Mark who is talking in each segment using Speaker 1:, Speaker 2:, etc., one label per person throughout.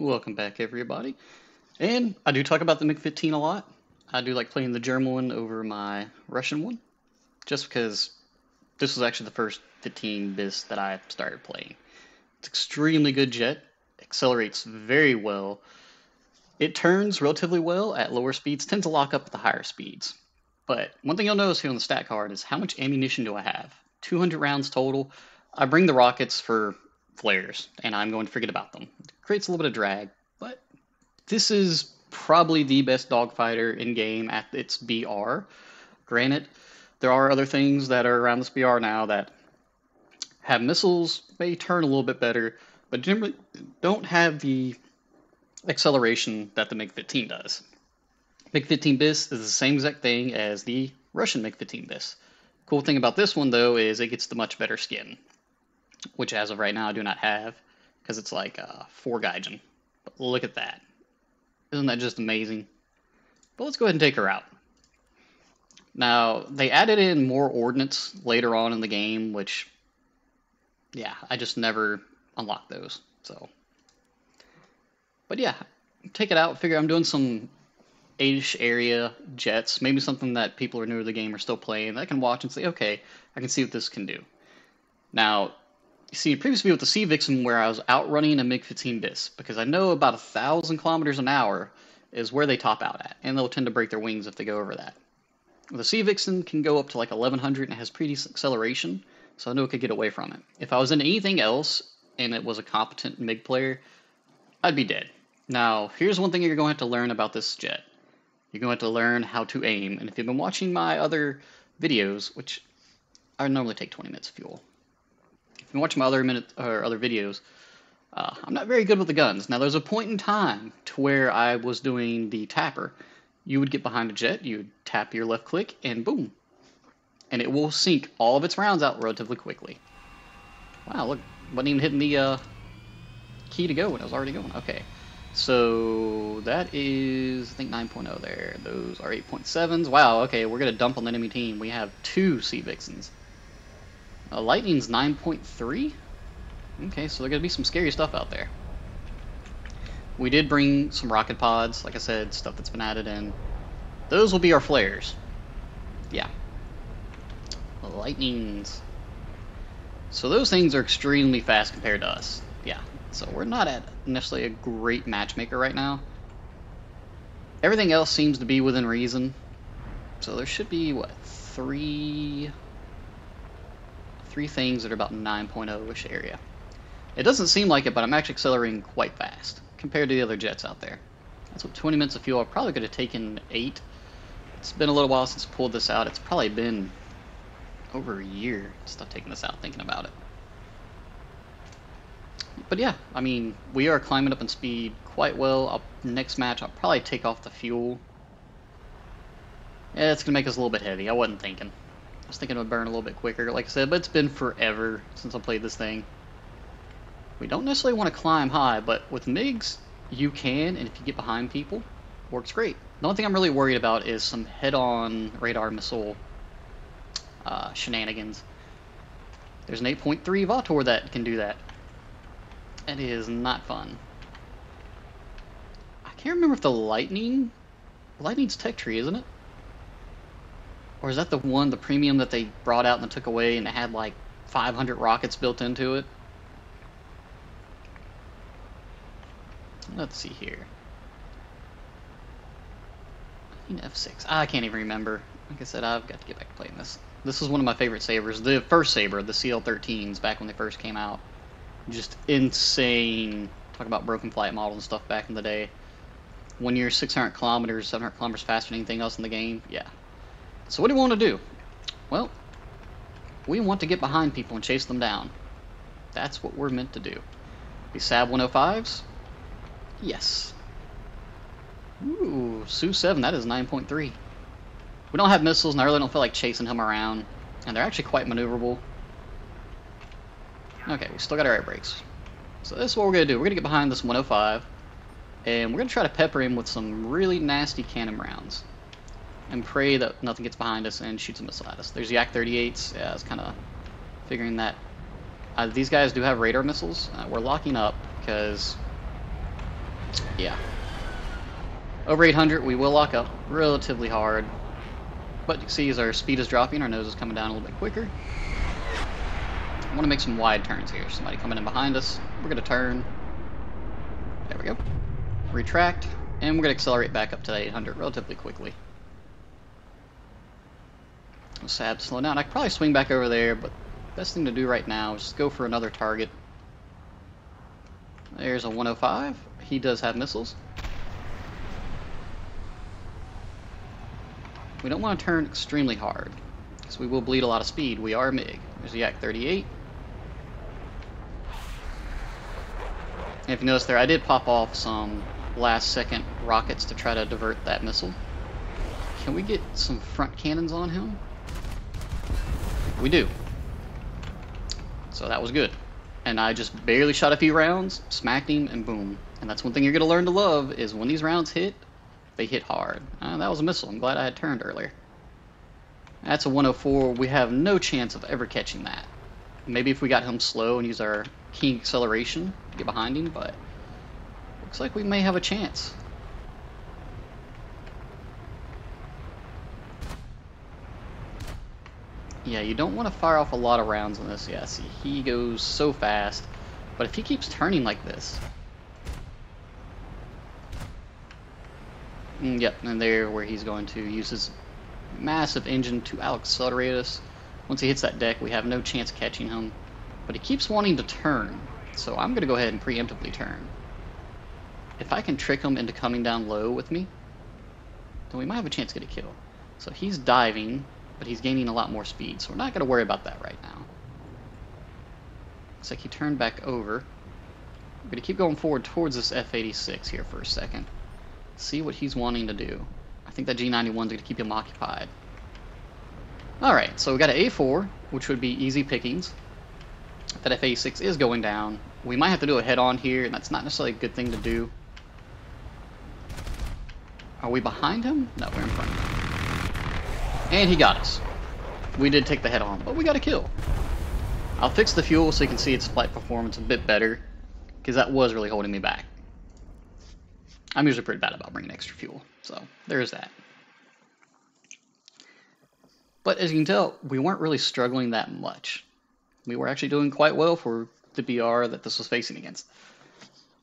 Speaker 1: Welcome back, everybody. And I do talk about the MiG-15 a lot. I do like playing the German one over my Russian one, just because this was actually the first 15 bis that I started playing. It's extremely good jet, accelerates very well. It turns relatively well at lower speeds, tends to lock up at the higher speeds. But one thing you'll notice here on the stat card is how much ammunition do I have? 200 rounds total. I bring the rockets for flares, and I'm going to forget about them. It creates a little bit of drag, but this is probably the best dogfighter in game at its BR. Granted, there are other things that are around this BR now that have missiles, may turn a little bit better, but generally don't have the acceleration that the MiG-15 does. MiG-15 bis is the same exact thing as the Russian MiG-15 bis. Cool thing about this one though is it gets the much better skin, which as of right now I do not have because it's like uh, four Gaijin. But look at that. Isn't that just amazing? But let's go ahead and take her out. Now, they added in more ordnance later on in the game, which, yeah, I just never unlocked those. So, but yeah, take it out. Figure I'm doing some 8-ish area jets, maybe something that people who are new to the game are still playing. I can watch and say, okay, I can see what this can do. Now, you see, previously with the Sea Vixen, where I was outrunning a MiG-15 bis, because I know about a thousand kilometers an hour is where they top out at, and they'll tend to break their wings if they go over that. The Sea Vixen can go up to like 1100 and has pretty decent acceleration, so I know it could get away from it. If I was in anything else and it was a competent MiG player, I'd be dead. Now, here's one thing you're going to have to learn about this jet. You're going to have to learn how to aim, and if you've been watching my other videos, which I normally take 20 minutes of fuel, if you watch my other minute or other videos, uh, I'm not very good with the guns. Now, there's a point in time to where I was doing the tapper. You would get behind a jet, you would tap your left click, and boom. And it will sink all of its rounds out relatively quickly. Wow, look, wasn't even hitting the uh, key to go when I was already going. Okay, so that is, I think 9.0 there. Those are 8.7s. Wow, okay, we're going to dump on the enemy team. We have two Sea Vixens. Uh, Lightning's 9.3? Okay, so there's going to be some scary stuff out there. We did bring some rocket pods, like I said, stuff that's been added in. Those will be our flares. Yeah. Lightnings. So those things are extremely fast compared to us. Yeah, so we're not at necessarily a great matchmaker right now. Everything else seems to be within reason. So there should be, what, three... Three things that are about 9.0-ish area. It doesn't seem like it, but I'm actually accelerating quite fast compared to the other jets out there. That's what 20 minutes of fuel. I probably could have taken 8. It's been a little while since I pulled this out. It's probably been over a year since I've taken this out thinking about it. But yeah, I mean, we are climbing up in speed quite well. I'll, next match, I'll probably take off the fuel. Yeah, it's going to make us a little bit heavy. I wasn't thinking. I was thinking it would burn a little bit quicker, like I said, but it's been forever since I played this thing. We don't necessarily want to climb high, but with MiGs, you can, and if you get behind people, works great. The only thing I'm really worried about is some head-on radar missile uh, shenanigans. There's an 8.3 Vautour that can do that. It is not fun. I can't remember if the Lightning... Lightning's tech tree, isn't it? Or is that the one, the premium that they brought out and took away and it had like 500 rockets built into it? Let's see here. I mean F6. I can't even remember. Like I said, I've got to get back to playing this. This is one of my favorite sabers. The first saber, the CL13s, back when they first came out. Just insane. Talk about broken flight models and stuff back in the day. When you're 600 kilometers, 700 kilometers faster than anything else in the game, yeah. So what do you want to do? Well, we want to get behind people and chase them down. That's what we're meant to do. These Saab 105s, Yes. Ooh, Su-7, that is 9.3. We don't have missiles, and I really don't feel like chasing him around. And they're actually quite maneuverable. Okay, we still got our air brakes. So this is what we're going to do. We're going to get behind this 105. And we're going to try to pepper him with some really nasty cannon rounds. And pray that nothing gets behind us and shoots a missile at us. There's Yak 38s. Yeah, I was kind of figuring that. Uh, these guys do have radar missiles. Uh, we're locking up because Yeah. Over 800, we will lock up relatively hard. But you can see as our speed is dropping, our nose is coming down a little bit quicker. I want to make some wide turns here. Somebody coming in behind us. We're going to turn. There we go. Retract. And we're going to accelerate back up to 800 relatively quickly. Sad slow down. I could probably swing back over there, but best thing to do right now is just go for another target. There's a 105. He does have missiles. We don't want to turn extremely hard, because we will bleed a lot of speed. We are MiG. There's the Yak-38. If you notice there, I did pop off some last second rockets to try to divert that missile. Can we get some front cannons on him? We do. So that was good. And I just barely shot a few rounds, smacked him, and boom. And that's one thing you're going to learn to love, is when these rounds hit, they hit hard. Uh, that was a missile. I'm glad I had turned earlier. That's a 104. We have no chance of ever catching that. Maybe if we got him slow and use our key acceleration to get behind him, but looks like we may have a chance. Yeah, you don't want to fire off a lot of rounds on this. Yeah, see, he goes so fast. But if he keeps turning like this... Mm, yep, and there where he's going to use his massive engine to accelerate us. Once he hits that deck, we have no chance catching him. But he keeps wanting to turn, so I'm going to go ahead and preemptively turn. If I can trick him into coming down low with me, then we might have a chance to get a kill. So he's diving, but he's gaining a lot more speed, so we're not going to worry about that right now. Looks like he turned back over. We're going to keep going forward towards this F-86 here for a second. See what he's wanting to do. I think that G91 is going to keep him occupied. Alright, so we got an A4, which would be easy pickings. If that F-86 is going down, we might have to do a head-on here, and that's not necessarily a good thing to do. Are we behind him? No, we're in front of him. And he got us. We did take the head on, but we got a kill. I'll fix the fuel so you can see its flight performance a bit better, because that was really holding me back. I'm usually pretty bad about bringing extra fuel, so there's that. But as you can tell, we weren't really struggling that much. We were actually doing quite well for the BR that this was facing against.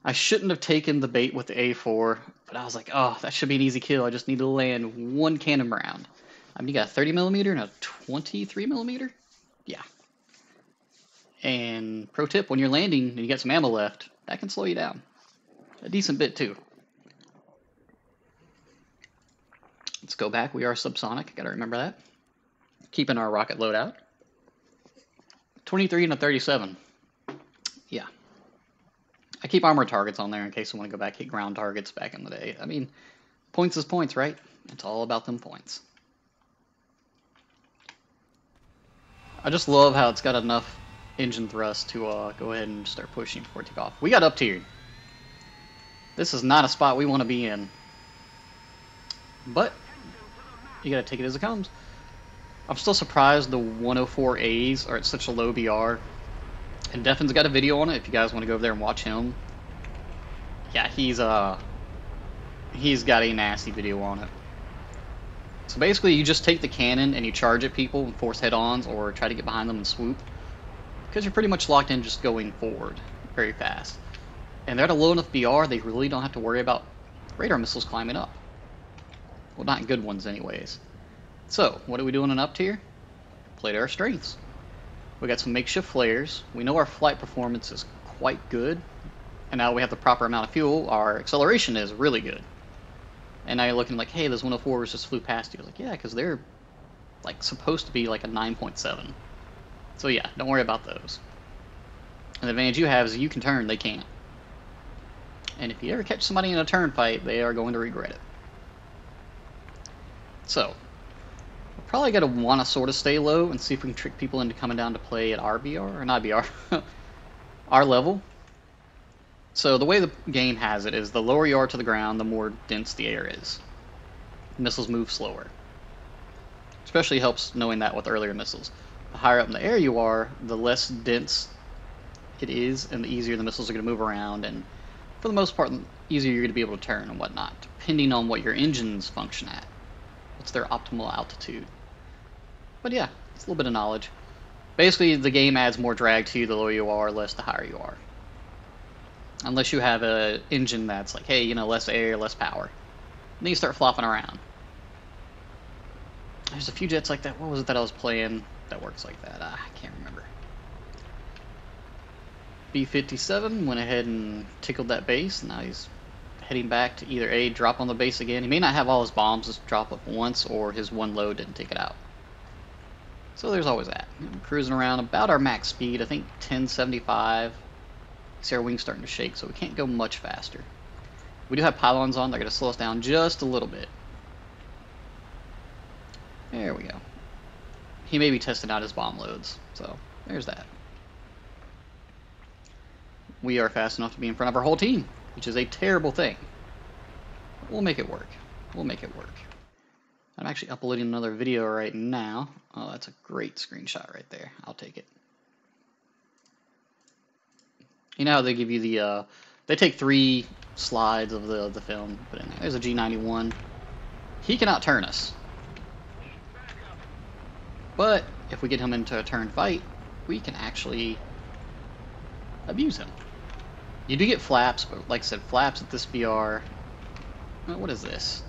Speaker 1: I shouldn't have taken the bait with the A4, but I was like, oh, that should be an easy kill. I just need to land one cannon round. I mean, you got a 30 millimeter and a 23 millimeter? Yeah. And pro tip, when you're landing and you got some ammo left, that can slow you down. A decent bit, too. Let's go back. We are subsonic. Gotta remember that. Keeping our rocket loadout. 23 and a 37. Yeah. I keep armor targets on there in case I want to go back hit ground targets back in the day. I mean, points is points, right? It's all about them points. I just love how it's got enough engine thrust to uh, go ahead and start pushing before it take off. We got up tiered. This is not a spot we want to be in. But, you gotta take it as it comes. I'm still surprised the 104As are at such a low BR. And Deffin's got a video on it if you guys want to go over there and watch him. Yeah, he's uh he's got a nasty video on it. So basically, you just take the cannon and you charge at people and force head-ons or try to get behind them and swoop. Because you're pretty much locked in just going forward very fast. And they're at a low enough BR, they really don't have to worry about radar missiles climbing up. Well, not good ones anyways. So, what are we doing in an up tier? Play to our strengths. We got some makeshift flares. We know our flight performance is quite good. And now we have the proper amount of fuel, our acceleration is really good. And now you're looking like, hey, those 104s just flew past you. Like, yeah, because they're like supposed to be like a 9.7. So yeah, don't worry about those. And the advantage you have is you can turn, they can't. And if you ever catch somebody in a turn fight, they are going to regret it. So, we're probably going to want to sort of stay low and see if we can trick people into coming down to play at our BR, or not BR, our level, so the way the game has it is the lower you are to the ground, the more dense the air is. Missiles move slower. Especially helps knowing that with earlier missiles. The higher up in the air you are, the less dense it is, and the easier the missiles are going to move around. And for the most part, easier you're going to be able to turn and whatnot, depending on what your engines function at. What's their optimal altitude. But yeah, it's a little bit of knowledge. Basically, the game adds more drag to you the lower you are, less the higher you are. Unless you have a engine that's like, hey, you know, less air, less power. And then you start flopping around. There's a few jets like that. What was it that I was playing that works like that? Ah, I can't remember. B-57 went ahead and tickled that base. Now he's heading back to either A, drop on the base again. He may not have all his bombs just drop up once, or his one load didn't take it out. So there's always that. I'm cruising around about our max speed, I think 1075. See our wings starting to shake, so we can't go much faster. We do have pylons on, they're going to slow us down just a little bit. There we go. He may be testing out his bomb loads, so there's that. We are fast enough to be in front of our whole team, which is a terrible thing. We'll make it work. We'll make it work. I'm actually uploading another video right now. Oh, that's a great screenshot right there. I'll take it. You know how they give you the, uh, they take three slides of the, the film, put in there. There's a G91. He cannot turn us. But if we get him into a turn fight, we can actually abuse him. You do get flaps, but like I said, flaps at this BR. What is this?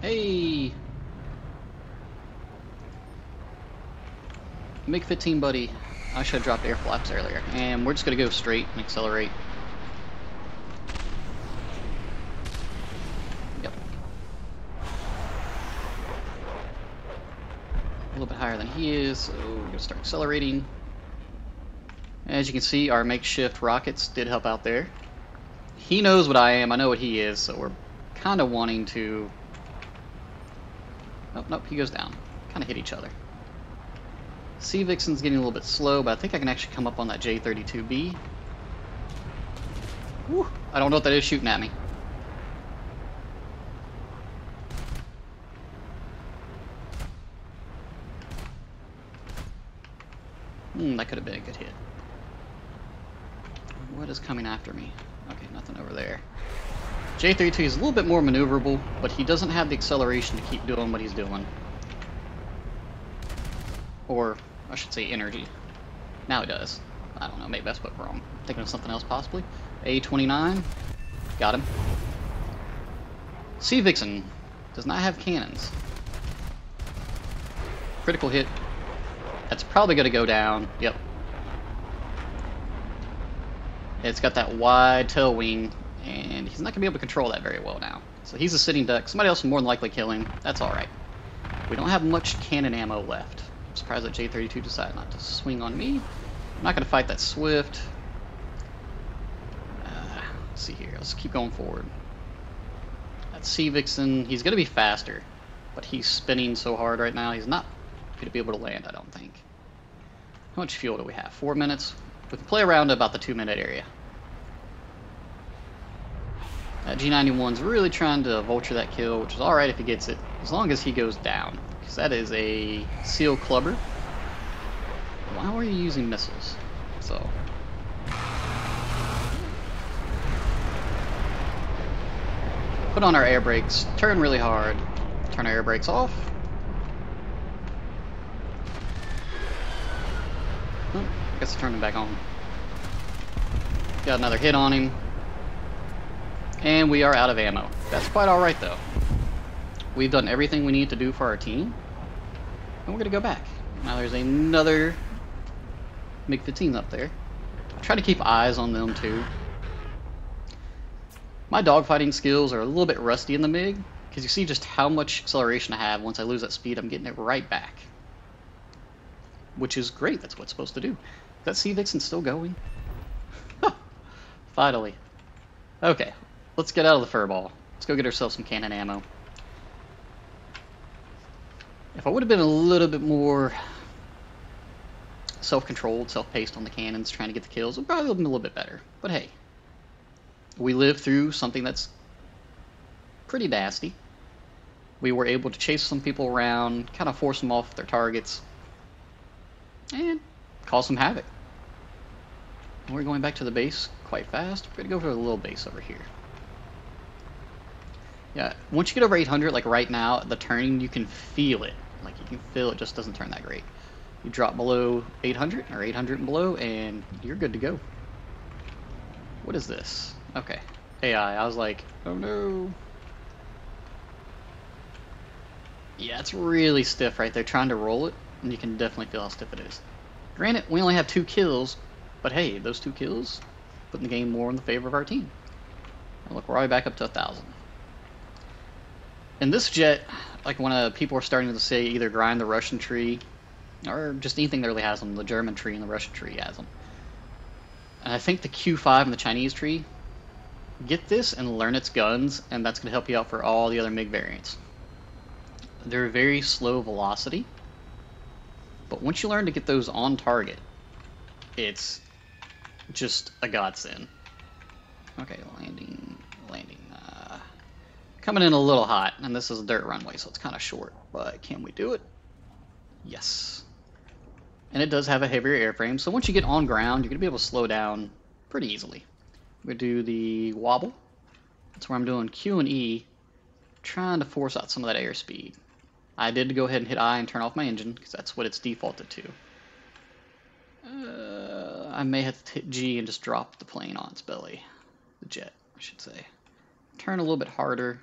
Speaker 1: Hey! MiG-15, buddy. I should have dropped air flaps earlier. And we're just to go straight and accelerate. Yep. A little bit higher than he is, so we're to start accelerating. As you can see, our makeshift rockets did help out there. He knows what I am, I know what he is, so we're kind of wanting to... Nope, nope, he goes down. Kind of hit each other. Sea Vixen's getting a little bit slow, but I think I can actually come up on that J-32B. Whew, I don't know what that is shooting at me. Hmm, that could have been a good hit. What is coming after me? Okay, nothing over there. J32 is a little bit more maneuverable, but he doesn't have the acceleration to keep doing what he's doing. Or, I should say energy. Now he does. I don't know, maybe that's what wrong. Thinking of something else possibly. A29, got him. Sea Vixen does not have cannons. Critical hit. That's probably going to go down. Yep, it's got that wide tail wing, and he's not going to be able to control that very well now. So he's a sitting duck. Somebody else will more than likely kill him. That's alright. We don't have much cannon ammo left. Surprised that J-32 decided not to swing on me. I'm not going to fight that Swift. Uh, let's see here. Let's keep going forward. That Sea Vixen, he's going to be faster, but he's spinning so hard right now, he's not going to be able to land, I don't think. How much fuel do we have? Four minutes? We can play around about the two minute area. That G91's really trying to vulture that kill, which is alright if he gets it, as long as he goes down. Because that is a SEAL clubber. Why were you using missiles? So. Put on our air brakes, turn really hard, turn our air brakes off. Oh, I guess I turned him back on. Got another hit on him. And we are out of ammo. That's quite alright though. We've done everything we need to do for our team. And we're gonna go back. Now there's another MiG-15 up there. Try to keep eyes on them too. My dogfighting skills are a little bit rusty in the MiG, because you see just how much acceleration I have. Once I lose that speed, I'm getting it right back. Which is great, that's what's supposed to do. Is that Sea Vixen still going? Finally. Okay, let's get out of the furball. Let's go get ourselves some cannon ammo. If I would have been a little bit more self-controlled, self-paced on the cannons, trying to get the kills, it would probably have been a little bit better. But hey, we lived through something that's pretty nasty. We were able to chase some people around, kind of force them off their targets, and cause some havoc. We're going back to the base quite fast. We're going to go for a little base over here. Yeah, once you get over 800, like right now, the turning, you can feel it. Like, you can feel it just doesn't turn that great. You drop below 800, or 800 and below, and you're good to go. What is this? Okay. AI, I was like, oh no. Yeah, it's really stiff right there, trying to roll it, and you can definitely feel how stiff it is. Granted, we only have two kills, but hey, those two kills put the game more in the favor of our team. Look, we're already back up to a thousand. And this jet, like when uh, people are starting to say either grind the Russian tree, or just anything that really has them, the German tree and the Russian tree has them. And I think the Q5 and the Chinese tree, get this and learn its guns, and that's going to help you out for all the other MiG variants. They're very slow velocity, but once you learn to get those on target, it's just a godsend. Okay, landing, landing. Coming in a little hot, and this is a dirt runway, so it's kind of short, but can we do it? Yes. And it does have a heavier airframe, so once you get on ground, you're going to be able to slow down pretty easily. We do the wobble. That's where I'm doing Q and E, trying to force out some of that airspeed. I did go ahead and hit I and turn off my engine, because that's what it's defaulted to. Uh, I may have to hit G and just drop the plane on its belly. The jet, I should say. Turn a little bit harder.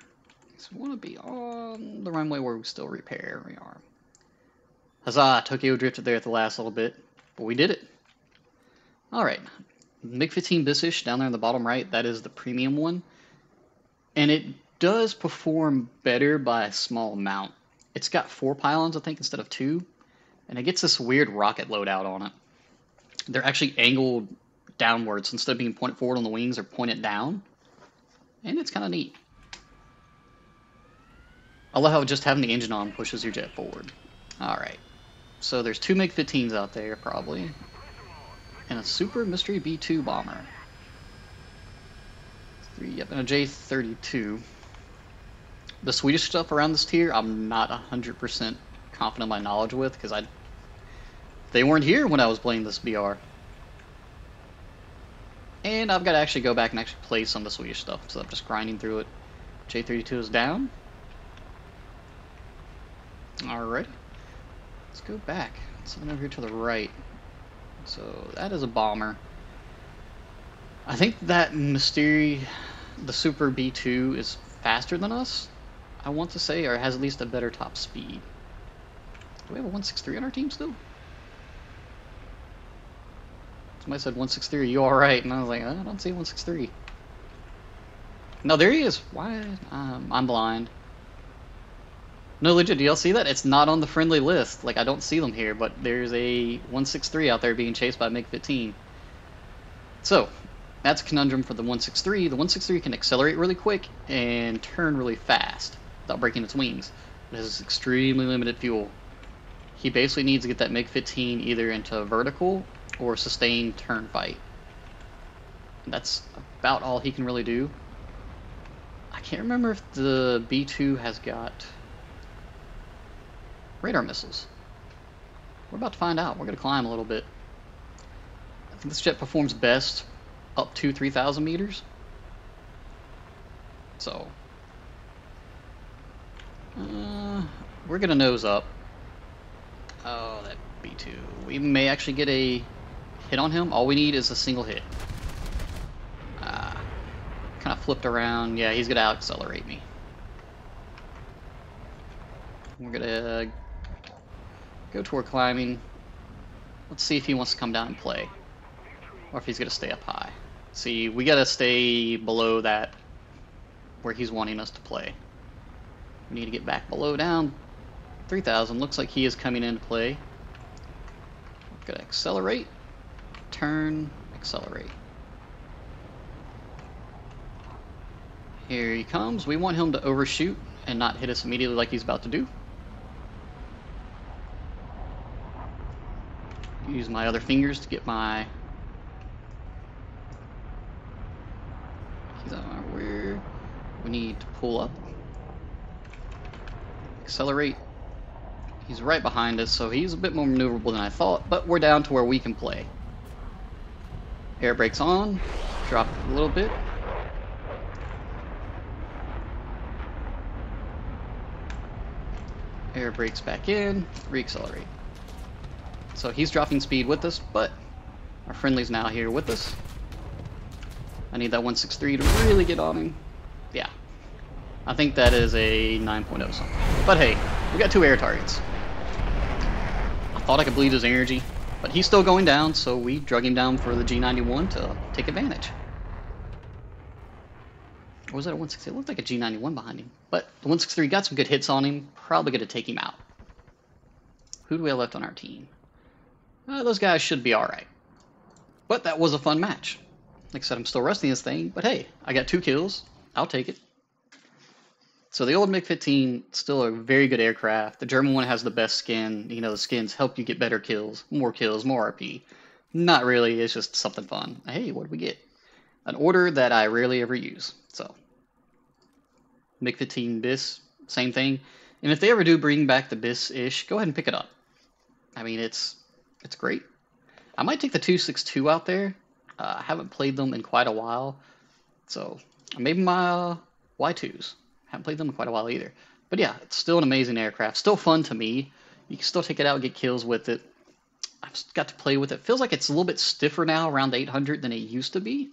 Speaker 1: So we want to be on the runway where we still repair. We are. Huzzah! Tokyo drifted there at the last little bit, but we did it. Alright, MiG-15 Bissish down there in the bottom right, that is the premium one. And it does perform better by a small amount. It's got four pylons, I think, instead of two, and it gets this weird rocket loadout on it. They're actually angled downwards instead of being pointed forward on the wings, they're pointed down, and it's kind of neat. I love how just having the engine on pushes your jet forward. Alright, so there's two MiG-15s out there, probably, and a Super Mystère B-2 bomber. Three, yep, and a J-32 the Swedish stuff around this tier, I'm not 100% confident in my knowledge with, because I they weren't here when I was playing this BR. And I've got to actually go back and actually play some of the Swedish stuff, so I'm just grinding through it. J32 is down. Alright. Let's go back. Something over here to the right. So that is a bomber. I think that Mystère, the Super B2, is faster than us. I want to say, or has at least a better top speed. Do we have a 163 on our team still? Somebody said 163, you alright? And I was like, I don't see 163. No, there he is. Why? Um, I'm blind. No, legit, do y'all see that? It's not on the friendly list. Like, I don't see them here, but there's a 163 out there being chased by MiG-15. So, that's a conundrum for the 163. The 163 can accelerate really quick and turn really fast without breaking its wings. It has extremely limited fuel. He basically needs to get that MiG-15 either into vertical or sustained turn fight. And that's about all he can really do. I can't remember if the B-2 has got radar missiles. We're about to find out. We're going to climb a little bit. I think this jet performs best up to 3,000 meters. So, uh, we're gonna nose up. Oh, that B2. We may actually get a hit on him. All we need is a single hit. Ah, kind of flipped around. Yeah, he's gonna accelerate me. We're gonna go toward climbing. Let's see if he wants to come down and play. Or if he's gonna stay up high. See, we gotta stay below that where he's wanting us to play. We need to get back below down 3,000. Looks like he is coming into play. Gonna accelerate, turn, accelerate. Here he comes. We want him to overshoot and not hit us immediately like he's about to do. Use my other fingers to get my... He's on where we need to pull up accelerate. He's right behind us, so he's a bit more maneuverable than I thought, but we're down to where we can play. Air brakes on, drop a little bit. Air brakes back in, reaccelerate. So he's dropping speed with us, but our friendly's now here with us. I need that 163 to really get on him. Yeah. I think that is a 9.0 something. But hey, we got two air targets. I thought I could bleed his energy, but he's still going down, so we drug him down for the G91 to take advantage. Or was that a 160? It looked like a G91 behind him. But the 163 got some good hits on him. Probably going to take him out. Who do we have left on our team? Uh, those guys should be alright. But that was a fun match. Like I said, I'm still rusting this thing, but hey, I got two kills. I'll take it. So the old MiG-15 still a very good aircraft. The German one has the best skin. You know, the skins help you get better kills, more kills, more RP. Not really. It's just something fun. Hey, what did we get? An order that I rarely ever use. So MiG-15 BIS, same thing. And if they ever do bring back the BIS-ish, go ahead and pick it up. I mean, it's it's great. I might take the 262 out there. Uh, I haven't played them in quite a while. So maybe my uh, Y2s. Haven't played them in quite a while either. But yeah, it's still an amazing aircraft. Still fun to me. You can still take it out and get kills with it. I've got to play with it. Feels like it's a little bit stiffer now, around 800 than it used to be.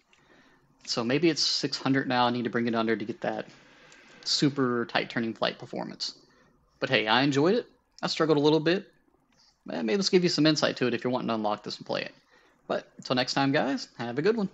Speaker 1: So maybe it's 600 now. I need to bring it under to get that super tight turning flight performance. But hey, I enjoyed it. I struggled a little bit. Maybe let's give you some insight to it if you're wanting to unlock this and play it. But until next time, guys, have a good one.